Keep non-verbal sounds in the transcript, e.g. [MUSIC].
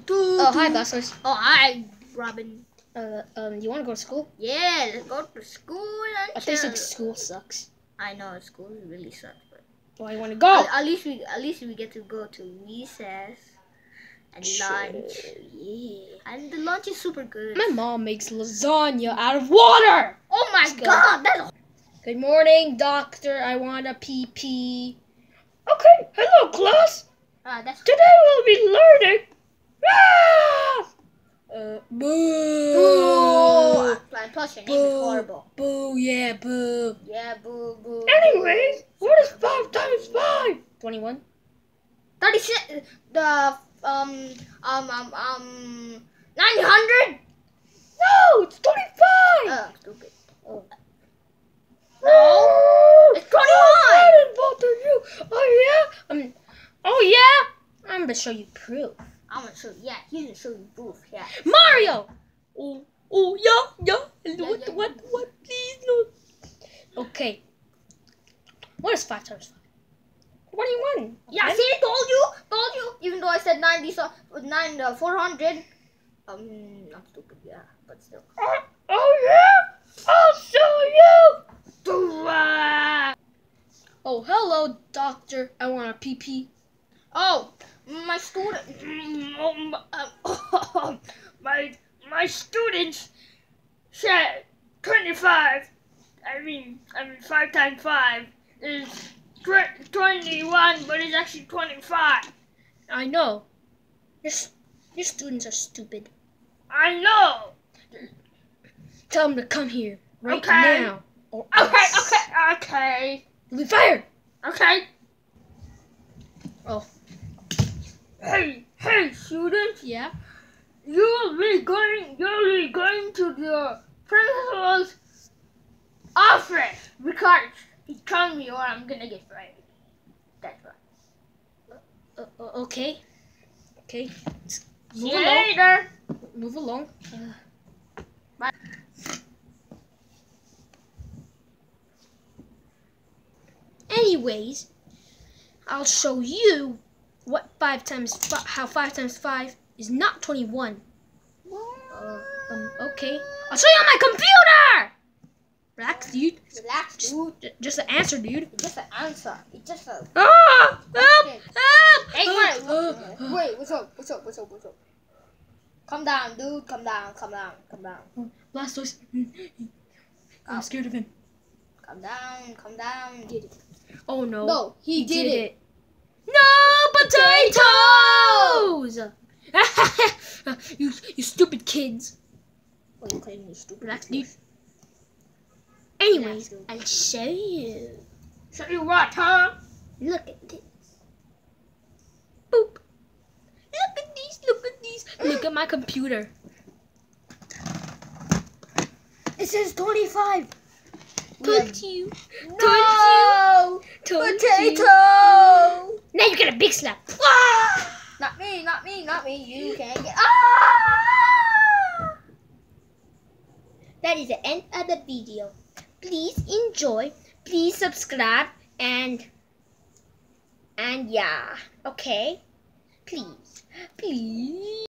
do, do, Oh, hi. Busters. Oh, hi, Robin. Uh, um, you want to go to school? Yeah, let's go to school and I think like school sucks. I know school really sucks, but Why you want to go? at, at least we at least we get to go to recess and lunch. Yeah. And the lunch is super good. My mom makes lasagna out of water. oh my Let's go. god, that's Good morning, doctor. I want a pee pee. Okay, hello, class. uh, that's Today we'll be learning. Uh, boo. boo. And plus your name is horrible. Boo, yeah, boo. Yeah, boo boo. Anyways, what is five times five? Twenty-one. thirty six. The um um um um nine hundred. No, it's twenty-five. Oh, stupid. Oh. No, it's 21. I didn't bother you. Oh yeah. Um. Oh yeah. I'm gonna show you proof. I'm gonna show you. Yeah, he's gonna show you proof. Yeah. Mario. Oh. Oh yeah yeah. Yeah, what yeah. what what? Please no. Okay. What is five times five? Twenty-one. Yeah, Okay. see, told you, told you. Even though I said ninety, so nine, uh, four hundred. Um, not stupid. Yeah, but still. Oh, oh yeah. I'll show you. Oh hello, doctor. I want a pee. Oh, my student. [COUGHS] my my students said twenty five. I mean, I mean five times five is twenty one, but it's actually twenty five. I know. Your, your students are stupid. I know. Tell them to come here right Okay. now. Or Okay, else okay, okay, You'll be fired. okay. Oh. Hey, hey, students, Yeah. you'll be going. You'll be going to the principal's office because he told me, or I'm gonna get fired. That's right. Uh, uh, okay. Okay. See Move you along. later. Move along. Bye. Anyways, I'll show you what five times fi- how five times five is not twenty-one. Uh, um. Okay. I'll show you on my computer. Relax, dude. Relax, dude. J- Just the answer, dude. It's just an answer. It's just a. Ah! Help! Help! Hey, wait, Uh, wait, wait, what's up? What's up? What's up? What's up? Come down, dude. Come down. Come down. Come down. Blastoise. I'm scared of him. Come down. Come down. Did it? Oh no. No, he, did, it. No [LAUGHS] you, you stupid kids. Oh, you calling me stupid? Relax, dude. Anyways, I'll show you. Show you what, huh? Look at this. Boop. Look at these, look at these. Look at my computer. It says twenty-five. Told you. No, Told you. potato. Now you get a big slap. Ah! Not me. Not me. Not me. You [LAUGHS] can't get. Ah! That is the end of the video. Please enjoy. Please subscribe and and yeah. Okay. Please. Please.